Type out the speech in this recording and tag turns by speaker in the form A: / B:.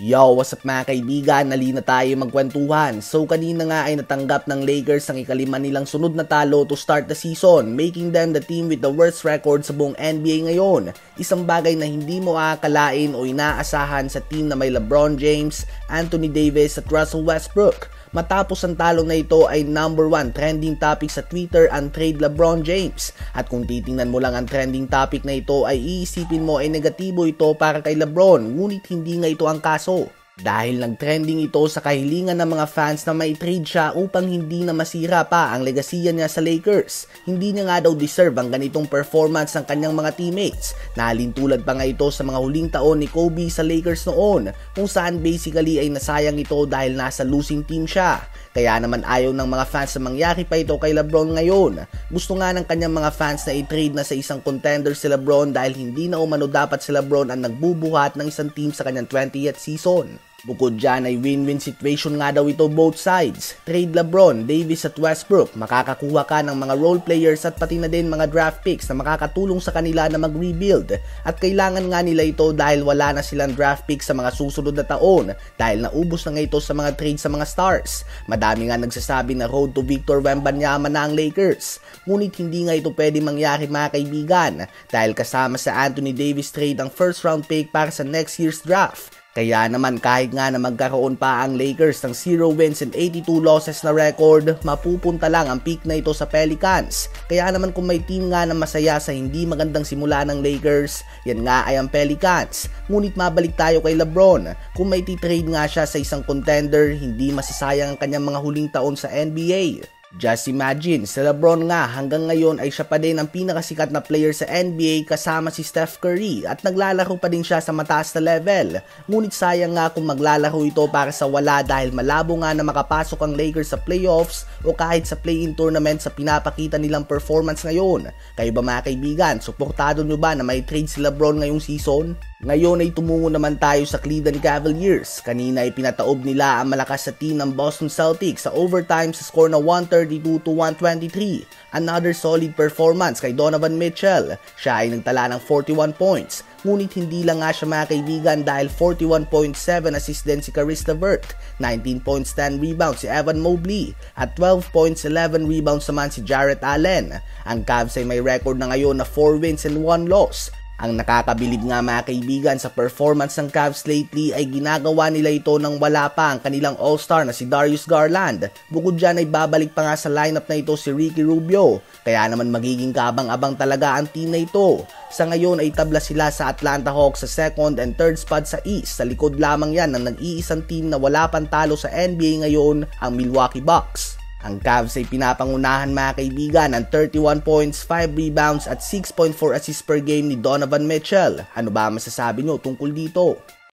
A: Yo, what's up mga kaibigan? Nali na tayo magkwentuhan. So kanina nga ay natanggap ng Lakers ang ikalima nilang sunod na talo to start the season, making them the team with the worst record sa buong NBA ngayon. Isang bagay na hindi mo aakalain o inaasahan sa team na may LeBron James, Anthony Davis at Russell Westbrook. Matapos ang talo na ito ay number 1 trending topic sa Twitter ang trade LeBron James. At kung titingnan mo lang ang trending topic na ito ay iisipin mo ay negatibo ito para kay LeBron ngunit hindi nga ito ang kaso. Dahil nag-trending ito sa kahilingan ng mga fans na may trade siya upang hindi na masira pa ang legasiya niya sa Lakers. Hindi niya nga daw deserve ang ganitong performance ng kanyang mga teammates. Nalintulad pa nga ito sa mga huling taon ni Kobe sa Lakers noon kung saan basically ay nasayang ito dahil nasa losing team siya. Kaya naman ayaw ng mga fans na mangyari pa ito kay Lebron ngayon. Gusto nga ng kanyang mga fans na i-trade na sa isang contender si Lebron dahil hindi na umano dapat si Lebron ang nagbubuhat ng isang team sa kanyang 20th season. Bukod dyan ay win-win situation nga daw ito both sides. Trade Lebron, Davis at Westbrook, makakakuha ka ng mga role players at pati na din mga draft picks na makakatulong sa kanila na mag-rebuild. At kailangan nga nila ito dahil wala na silang draft picks sa mga susunod na taon dahil naubos na nga ito sa mga trade sa mga stars. Madami nga nagsasabi na road to Victor Wembanyama na ang Lakers. Ngunit hindi nga ito pwede mangyari mga kaibigan dahil kasama sa Anthony Davis trade ang first round pick para sa next year's draft. Kaya naman kahit nga na magkaroon pa ang Lakers ng 0 wins and 82 losses na record, mapupunta lang ang peak na ito sa Pelicans. Kaya naman kung may team nga na masaya sa hindi magandang simula ng Lakers, yan nga ay ang Pelicans. Ngunit mabalik tayo kay Lebron. Kung may titrade nga siya sa isang contender, hindi masasayang ang kanyang mga huling taon sa NBA. Just imagine, si Lebron nga hanggang ngayon ay siya pa din ang pinakasikat na player sa NBA kasama si Steph Curry at naglalaro pa din siya sa mataas na level. Ngunit sayang nga kung maglalaro ito para sa wala dahil malabo nga na makapasok ang Lakers sa playoffs o kahit sa play-in tournament sa pinapakita nilang performance ngayon. Kayo ba mga kaibigan, suportado nyo ba na may trade si Lebron ngayong season? Ngayon ay tumungo naman tayo sa Cleveland Cavaliers. Kanina ay pinataob nila ang malakas sa team ng Boston Celtics sa overtime sa score na 132 to 123. Another solid performance kay Donovan Mitchell. Siya ay nagtala ng 41 points. Ngunit hindi lang nga siya mga kaibigan dahil 41.7 assist din si Carista Vert, 19 points 10 rebounds si Evan Mobley, at 12 points 11 rebounds naman si Jarrett Allen. Ang Cavs ay may record na ngayon na 4 wins and 1 loss ang nakakabilib nga mga kaibigan sa performance ng Cavs lately ay ginagawa nila ito nang wala pa ang kanilang all-star na si Darius Garland. Bukod dyan ay babalik pa nga sa lineup na ito si Ricky Rubio. Kaya naman magiging kabang-abang talaga ang team na ito. Sa ngayon ay tabla sila sa Atlanta Hawks sa second and third spot sa East. Sa likod lamang yan ng nag-iisang team na wala pang talo sa NBA ngayon, ang Milwaukee Bucks. Ang Cavs ay pinapangunahan mga kaibigan ng 31 points, 5 rebounds at 6.4 assists per game ni Donovan Mitchell. Ano ba masasabi nyo tungkol dito?